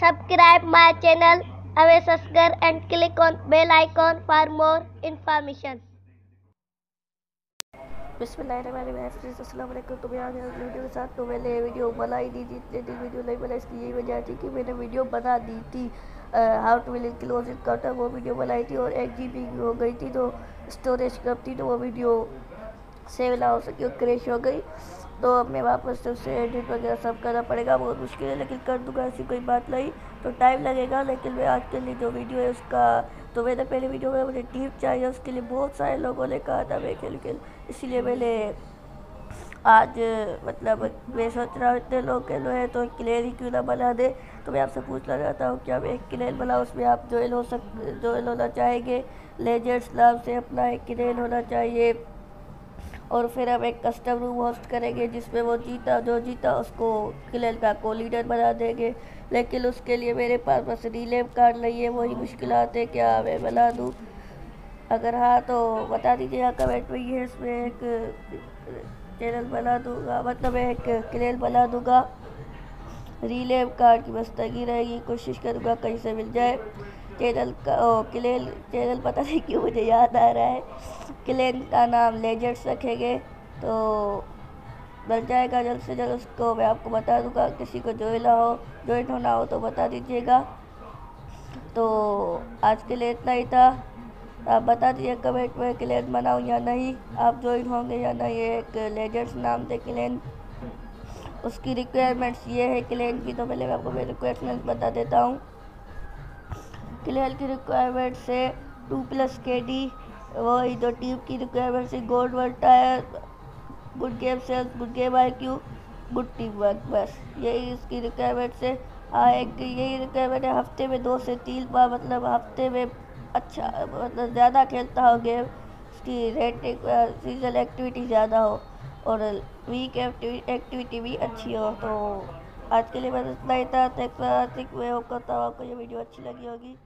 Subscribe my channel, Away Asgar and click on bell icon for more information. बिस्मिल्लाम तो मैं आ गया video के साथ। तो मैंने वीडियो बनाई दी थी। इतने दिन वीडियो नहीं बनाई, इसकी यही वजह थी कि मैंने वीडियो बना दी थी। How to will close it cutter वो वीडियो बनाई थी और एक जी हो गई थी तो स्टोरेज कम थी तो वो वीडियो सेव ना हो सकी और क्रैश हो गई? तो अब मैं वापस से उसे एडिट वगैरह सब करना पड़ेगा, बहुत मुश्किल है, लेकिन कर दूँगा, ऐसी कोई बात नहीं। तो टाइम लगेगा, लेकिन मैं आज के लिए जो वीडियो है उसका तो मैंने पहले वीडियो में मुझे टिप चाहिए, उसके लिए बहुत सारे लोगों ने कहा था मैं खेल खेल इसीलिए मैंने आज मतलब मैं सोच रहा हूँ इतने लोग के लो है तो क्लियर ही क्यों ना बना दे? तो मैं आपसे पूछना चाहता हूँ कि आप एक क्लियर बनाओ उसमें आप ज्वाइन हो सक ज्वाइन होना चाहेंगे? लेजेंड्स नाम से अपना एक क्लियर होना चाहिए। और फिर हम एक कस्टम रूम होस्ट करेंगे, जिसमें वो जीता, जो जीता, उसको क्लियर का को लीडर बना देंगे। लेकिन उसके लिए मेरे पास बस रिलेव कार्ड नहीं है, वही मुश्किल है क्या मैं बना दूँ। अगर हाँ तो बता दीजिए दीजिएगा कमेंट में ये इसमें एक चैनल बना दूँगा। मतलब एक क्लियर बना दूँगा। रिलेव कार्ड की बस तगी रहेगी, कोशिश करूँगा कहीं से मिल जाए। चैनल का, ओ क्लेन चैनल पता नहीं क्यों मुझे याद आ रहा है। क्लेन का नाम लेजेंड्स रखेंगे। तो बन जाएगा जल्द से जल्द उसको। मैं आपको बता दूँगा, किसी को ज्वाइन हो ज्वाइन होना हो तो बता दीजिएगा। तो आज के लिए इतना ही था। आप बता दीजिए कमेंट में क्लेन बनाऊँ या नहीं। आप ज्वाइन होंगे या नहीं, एक लेजेंड्स नाम थे क्लेन उसकी रिक्वायरमेंट्स ये है क्लेन की तो पहले मैं आपको मेरी रिक्वायरमेंट्स बता देता हूँ। क्लेन की रिक्वायरमेंट है टू प्लस के डी वही जो टीम की रिक्वायरमेंट से gold world tier good game sales good game I Q? Good team work बस। यही इसकी रिक्वायरमेंट से हाँ एक यही रिक्वायरमेंट है। हफ़्ते में दो से तीन बार मतलब हफ़्ते में अच्छा मतलब ज़्यादा खेलता हो गेम उसकी रेटिंग सीज़न एक्टिविटी ज़्यादा हो और वीक एक्टिविटी भी अच्छी हो तो आज के लिए बस इतना ही था। मैं होप हूँ आपको ये वीडियो अच्छी लगी होगी।